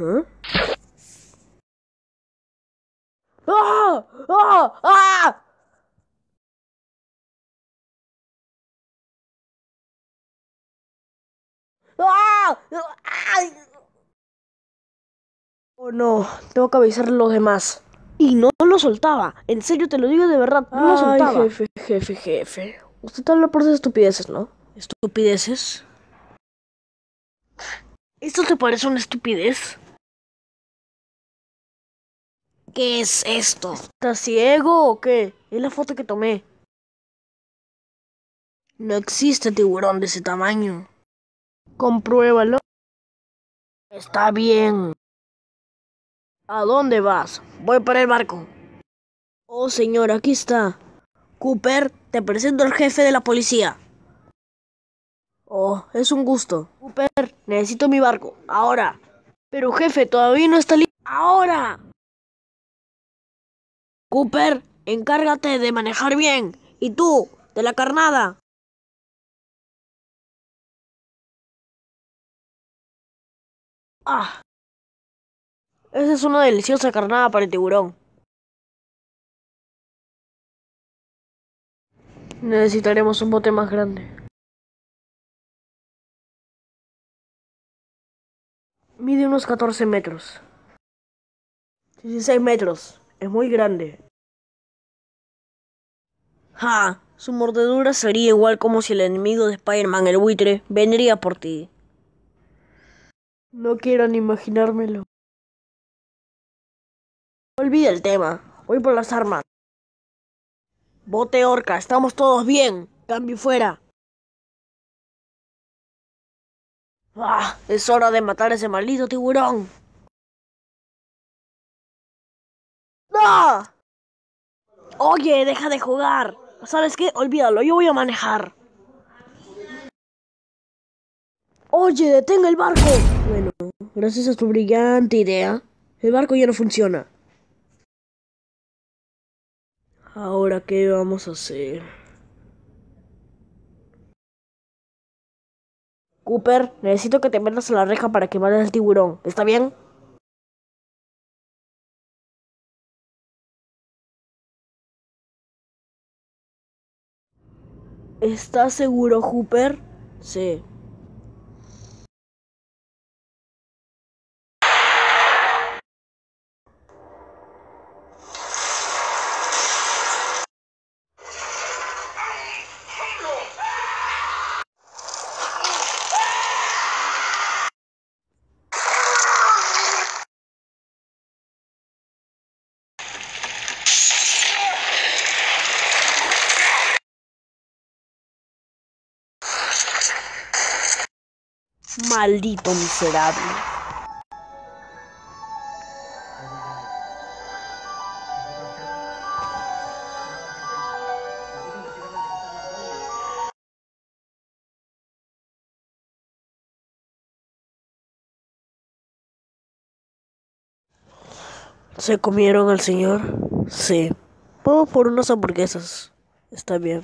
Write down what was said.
¿Eh? ¡Ah! ¡Ah! ¡Ah! ¡Ah! ¡Ay! Oh no, tengo que avisarle a los demás. Y no lo soltaba. En serio, te lo digo de verdad. No lo soltaba. jefe, jefe, jefe. Usted habla por esas estupideces, ¿no? ¿Estupideces? ¿Esto te parece una estupidez? ¿Qué es esto? ¿Estás ciego o qué? Es la foto que tomé. No existe tiburón de ese tamaño. Compruébalo. Está bien. ¿A dónde vas? Voy para el barco. Oh, señor, aquí está. Cooper, te presento al jefe de la policía. Oh, es un gusto. Cooper, necesito mi barco. Ahora. Pero jefe, todavía no está listo. Ahora. Cooper, encárgate de manejar bien. Y tú, de la carnada. Ah. Esa es una deliciosa carnada para el tiburón. Necesitaremos un bote más grande. Mide unos 14 metros. 16 metros. Es muy grande. Ja, su mordedura sería igual como si el enemigo de Spider-Man, el buitre, vendría por ti. No quiero ni imaginármelo. Olvida el tema. Voy por las armas. Bote orca, estamos todos bien. Cambio fuera. Ah, es hora de matar a ese maldito tiburón. Oye, deja de jugar. ¿Sabes qué? Olvídalo, yo voy a manejar. Oye, detenga el barco. Bueno, gracias a tu brillante idea, el barco ya no funciona. Ahora, ¿qué vamos a hacer? Cooper, necesito que te metas a la reja para que mates al tiburón. ¿Está bien? ¿Estás seguro, Hooper? Sí. Maldito miserable. ¿Se comieron al señor? Sí. Vamos por unas hamburguesas. Está bien.